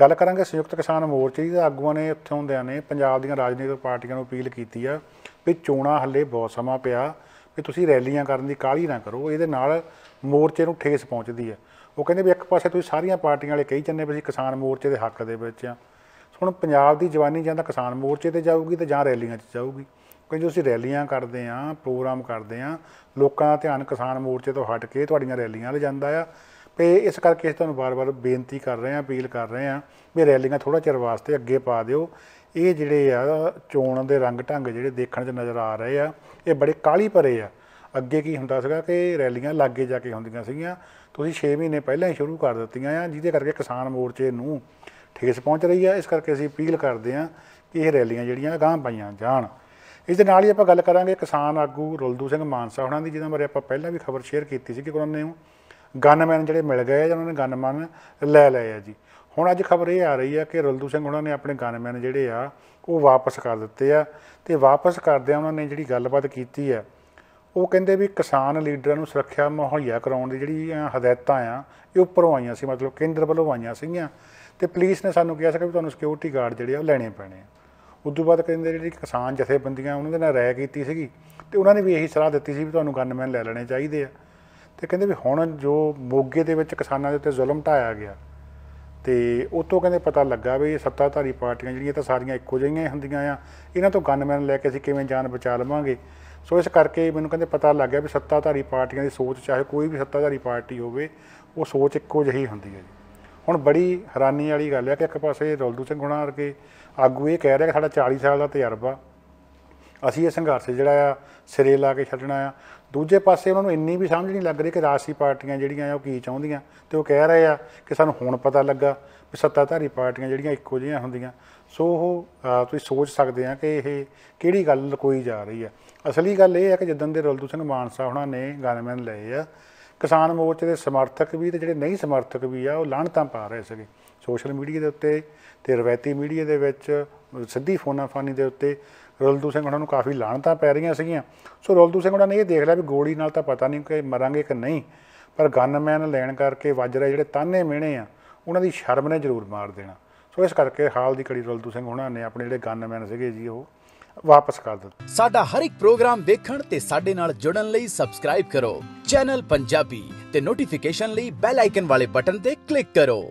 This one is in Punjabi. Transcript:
ਗੱਲ ਕਰਾਂਗੇ ਸੰਯੁਕਤ ਕਿਸਾਨ ਮੋਰਚੇ ਦੀ ਆਗੂਆਂ ਨੇ ਉੱਥੇ ਹੁੰਦਿਆਂ ਨੇ ਪੰਜਾਬ ਦੀਆਂ ਰਾਜਨੀਤਿਕ ਪਾਰਟੀਆਂ ਨੂੰ ਅਪੀਲ ਕੀਤੀ ਆ ਵੀ ਚੋਣਾਂ ਹੱਲੇ ਬਹੁਤ ਸਮਾਂ ਪਿਆ, ਵੀ ਤੁਸੀਂ ਰੈਲੀਆਂ ਕਰਨ ਦੀ ਕਾਹਲੀ ਨਾ ਕਰੋ, ਇਹਦੇ ਨਾਲ ਮੋਰਚੇ ਨੂੰ ਠੇਸ ਪਹੁੰਚਦੀ ਹੈ ਉਹ ਕਹਿੰਦੇ ਵੀ ਇੱਕ ਪਾਸੇ ਤੁਸੀਂ ਸਾਰੀਆਂ ਪਾਰਟੀਆਂ ਵਾਲੇ ਕਹੀ ਜੰਨੇ ਵੀ ਅਸੀਂ ਕਿਸਾਨ ਮੋਰਚੇ ਦੇ ਹੱਕ ਦੇ ਵਿੱਚ ਆ। ਹੁਣ ਪੰਜਾਬ ਦੀ ਜਵਾਨੀ ਜਾਂ ਤਾਂ ਕਿਸਾਨ ਮੋਰਚੇ ਤੇ ਜਾਊਗੀ ਤੇ ਜਾਂ ਰੈਲੀਆਂ 'ਚ ਜਾਊਗੀ। ਕਿਉਂਕਿ ਅਸੀਂ ਰੈਲੀਆਂ ਕਰਦੇ ਆ, ਪ੍ਰੋਗਰਾਮ ਕਰਦੇ ਆ, ਲੋਕਾਂ ਦਾ ਧਿਆਨ ਕਿਸਾਨ ਮੋਰਚੇ ਤੋਂ ਹਟ ਕੇ ਤੁਹਾਡੀਆਂ ਰੈਲੀਆਂ 'ਤੇ ਜਾਂਦਾ ਆ। ਤੇ ਇਸ ਕਰਕੇ ਅਸੀਂ ਤੁਹਾਨੂੰ ਵਾਰ-ਵਾਰ ਬੇਨਤੀ ਕਰ ਰਹੇ ਹਾਂ, ਅਪੀਲ ਕਰ ਰਹੇ ਹਾਂ ਵੀ ਰੈਲੀਆਂ ਥੋੜਾ ਚਿਰ ਵਾਸਤੇ ਅੱਗੇ ਪਾ ਦਿਓ। ਇਹ ਜਿਹੜੇ ਆ, ਚੋਣ ਦੇ ਰੰਗ ਢੰਗ ਜਿਹੜੇ ਦੇਖਣ 'ਚ ਨਜ਼ਰ ਆ ਰਹੇ ਆ, ਇਹ ਬੜੇ ਕਾਲੀ ਭਰੇ ਆ। ਅੱਗੇ ਕੀ ਹੁੰਦਾ ਸੀਗਾ ਕਿ ਰੈਲੀਆਂ ਲਾਗੇ ਜਾ ਕੇ ਹੁੰਦੀਆਂ ਸੀਗੀਆਂ। ਤੁਸੀਂ 6 ਮਹੀਨੇ ਪਹਿਲਾਂ ਹੀ ਸ਼ੁਰੂ ਕਰ ਦਿੱਤੀਆਂ ਆ, ਜਿਹਦੇ ਕਰਕੇ ਕਿਸਾਨ ਮੋਰਚੇ ਨੂੰ ਠੇਸ ਪਹੁੰਚ ਰਹੀ ਆ। ਇਸ ਕਰਕੇ ਅਸੀਂ ਅਪੀਲ ਕਰਦੇ ਆ ਕਿ ਇਹ ਰੈਲੀਆਂ ਜਿਹੜੀਆਂ ਗਾਂਹ ਪਾਈਆਂ ਜਾਣ। ਇਸ ਦੇ ਨਾਲ ਹੀ ਆਪਾਂ ਗੱਲ ਕਰਾਂਗੇ ਕਿਸਾਨ ਆਗੂ ਰੁਲਦੂ ਸਿੰਘ ਮਾਨਸਾ ਉਹਨਾਂ ਦੀ ਜਿਹਨਾਂ ਬਾਰੇ ਆਪਾਂ ਪਹਿਲਾਂ ਵੀ ਖਬਰ ਸ਼ੇਅਰ ਕੀਤੀ ਸੀ ਕਿ ਉਹਨਾਂ ਨੇ ਗਨਮੈਨ ਜਿਹੜੇ ਮਿਲ ਗਏ ਆ ਜਾਂ ਉਹਨਾਂ ਨੇ ਗਨਮੈਨ ਲੈ ਲਏ ਆ ਜੀ। ਹੁਣ ਅੱਜ ਖਬਰ ਇਹ ਆ ਰਹੀ ਆ ਕਿ ਰੁਲਦੂ ਸਿੰਘ ਉਹਨਾਂ ਨੇ ਆਪਣੇ ਗਨਮੈਨ ਜਿਹੜੇ ਆ, ਉਹ ਵਾਪਸ ਕਰ ਦਿੱਤੇ ਆ ਤੇ ਵਾਪਸ ਕਰਦਿਆਂ ਉਹਨਾਂ ਨੇ ਜਿਹੜੀ ਗੱਲਬਾਤ ਕੀਤੀ ਆ, ਉਹ ਕਹਿੰਦੇ ਵੀ ਕਿਸਾਨ ਲੀਡਰਾਂ ਨੂੰ ਸੁਰੱਖਿਆ ਮੁਹੱਈਆ ਕਰਾਉਣ ਦੀ ਜਿਹੜੀ ਹਦਾਇਤਾਂ ਆ, ਇਹ ਉੱਪਰੋਂ ਆਈਆਂ ਸੀ, ਮਤਲਬ ਕੇਂਦਰ ਵੱਲੋਂ ਆਈਆਂ ਸੀਗੀਆਂ ਤੇ ਪੁਲਿਸ ਨੇ ਸਾਨੂੰ ਕਿਹਾ ਸੀ ਕਿ ਵੀ ਤੁਹਾਨੂੰ ਸਿਕਿਉਰਿਟੀ ਗਾਰਡ ਜਿਹੜੇ ਆ, ਉਹ ਲੈਣੇ ਪੈਣੇ ਆ। ਉਸ ਤੋਂ ਬਾਅਦ ਕਹਿੰਦੇ ਜਿਹੜੀ ਕਿਸਾਨ ਜਥੇਬੰਦੀਆਂ, ਉਹਨਾਂ ਦੇ ਨਾਲ ਰਾਇ ਕੀਤੀ ਸੀਗੀ ਤੇ ਉਹਨਾਂ ਨੇ ਵੀ ਇਹੀ ਸਲਾਹ ਦਿੱਤੀ ਸੀ ਵੀ ਤੁਹਾਨੂੰ ਗਨਮੈਨ ਲੈ ਲੈਣੇ ਚਾਹੀਦੇ ਆ। ਤੇ ਕਹਿੰਦੇ ਵੀ ਹੁਣ ਜੋ ਮੋਗੇ ਦੇ ਵਿੱਚ ਕਿਸਾਨਾਂ ਦੇ ਉੱਤੇ ਜ਼ੁਲਮ ਢਾਇਆ ਗਿਆ, ਤੇ ਉਤੋਂ ਕਹਿੰਦੇ ਪਤਾ ਲੱਗਾ ਵੀ ਸੱਤਾਧਾਰੀ ਪਾਰਟੀਆਂ ਜਿਹੜੀਆਂ ਤਾਂ ਸਾਰੀਆਂ ਇੱਕੋ ਜਿਹੀਆਂ ਹੀ ਹੁੰਦੀਆਂ ਆ, ਇਹਨਾਂ ਤੋਂ ਗਨਮੈਨ ਲੈ ਕੇ ਅਸੀਂ ਕਿਵੇਂ ਜਾਨ ਬਚਾ ਲਵਾਂਗੇ? ਸੋ ਇਸ ਕਰਕੇ ਮੈਨੂੰ ਕਹਿੰਦੇ ਪਤਾ ਲੱਗ ਗਿਆ ਵੀ ਸੱਤਾਧਾਰੀ ਪਾਰਟੀਆਂ ਦੀ ਸੋਚ, ਚਾਹੇ ਕੋਈ ਵੀ ਸੱਤਾਧਾਰੀ ਪਾਰਟੀ ਹੋਵੇ, ਉਹ ਸੋਚ ਇੱਕੋ ਜਿਹੀ ਹੁੰਦੀ ਹੈ ਜੀ। ਹੁਣ ਬੜੀ ਹੈਰਾਨੀ ਵਾਲੀ ਗੱਲ ਹੈ ਕਿ ਇੱਕ ਪਾਸੇ ਰੌਲਦੂ ਸਿੰਘ ਗੁਣਾ ਵਰਗੇ ਆਗੂ ਇਹ ਕਹਿ ਰਿਹਾ ਕਿ ਸਾਡਾ 40 ਸਾਲ ਦਾ ਤਜਰਬਾ ਅਸੀਂ ਇਹ ਸੰਘਰਸ਼ ਜਿਹੜਾ ਆ, ਸਿਰੇ ਲਾ ਕੇ ਛੱਡਣਾ ਆ। ਦੂਜੇ ਪਾਸੇ ਉਹਨਾਂ ਨੂੰ ਇੰਨੀ ਵੀ ਸਮਝ ਨਹੀਂ ਲੱਗ ਰਹੀ ਕਿ ਰਾਜਸੀ ਪਾਰਟੀਆਂ ਜਿਹੜੀਆਂ ਆ ਉਹ ਕੀ ਚਾਹੁੰਦੀਆਂ। ਤੇ ਉਹ ਕਹਿ ਰਹੇ ਆ ਕਿ ਸਾਨੂੰ ਹੁਣ ਪਤਾ ਲੱਗਾ ਵੀ ਸੱਤਾਧਾਰੀ ਪਾਰਟੀਆਂ ਜਿਹੜੀਆਂ ਇੱਕੋ ਜਿਹੀਆਂ ਹੁੰਦੀਆਂ। ਸੋ ਉਹ ਤੁਸੀਂ ਸੋਚ ਸਕਦੇ ਆ ਕਿ ਇਹ ਕਿਹੜੀ ਗੱਲ ਲੁਕੋਈ ਜਾ ਰਹੀ ਆ। ਅਸਲੀ ਗੱਲ ਇਹ ਹੈ ਕਿ ਜਿੱਦਣ ਦੇ ਰਲਦੂ ਸਿੰਘ ਮਾਨਸਾ ਉਹਨਾਂ ਨੇ ਗਨਮੈਨ ਲਏ ਆ ਕਿਸਾਨ ਮੋਰਚੇ ਦੇ ਸਮਰਥਕ ਵੀ ਤੇ ਜਿਹੜੇ ਨਹੀਂ ਸਮਰਥਕ ਵੀ ਆ, ਉਹ ਲਾਹਣਤਾਂ ਪਾ ਰਹੇ ਸੀਗੇ। ਸੋਸ਼ਲ ਮੀਡੀਆ ਦੇ ਉੱਤੇ ਤੇ ਰਵਾਇਤੀ ਮੀਡੀਆ ਦੇ ਵਿੱਚ, ਸਿੱਧੀ ਫੋਨਾ ਫਾਨੀ ਦੇ ਉੱਤੇ ਰੁਲਦੂ ਸਿੰਘ ਉਹਨਾਂ ਨੂੰ ਕਾਫੀ ਲਾਹਣਤਾਂ ਪੈ ਰਹੀਆਂ ਸੀਗੀਆਂ। ਸੋ ਰੁਲਦੂ ਸਿੰਘ ਉਹਨਾਂ ਨੇ ਇਹ ਦੇਖ ਲਿਆ ਵੀ ਗੋਲੀ ਨਾਲ ਤਾਂ ਪਤਾ ਨਹੀਂ ਕਿ ਮਰਾਂਗੇ ਕਿ ਨਹੀਂ, ਪਰ ਗਨਮੈਨ ਲੈਣ ਕਰਕੇ ਵੱਜ ਰਹੇ ਜਿਹੜੇ ਤਾਨੇ ਮਿਹਣੇ ਆ, ਉਹਨਾਂ ਦੀ ਸ਼ਰਮ ਨੇ ਜ਼ਰੂਰ ਮਾਰ ਦੇਣਾ। ਸੋ ਇਸ ਕਰਕੇ ਹਾਲ ਦੀ ਘੜੀ ਰੁਲਦੂ ਸਿੰਘ ਉਹਨਾਂ ਨੇ ਆਪਣੇ ਜਿਹੜੇ ਗਨਮੈਨ ਸੀਗੇ ਜੀ, ਉਹ ਵਾਪਸ ਕਰ ਦਿੱਤੇ। ਸਾਡਾ ਹਰ ਇੱਕ ਪ੍ਰੋਗਰਾਮ ਦੇਖਣ ਤੇ ਸਾਡੇ ਨਾਲ ਜੁੜਨ ਲਈ ਸਬਸਕ੍ਰਾਈਬ ਕਰੋ। ਚੈਨਲ ਪੰਜਾਬੀ ਤੇ ਨੋਟੀਫਿਕੇਸ਼ਨ ਲਈ ਬੈਲ ਆਈਕਨ ਵਾਲੇ ਬਟਨ ਤੇ ਕਲਿੱਕ ਕਰੋ।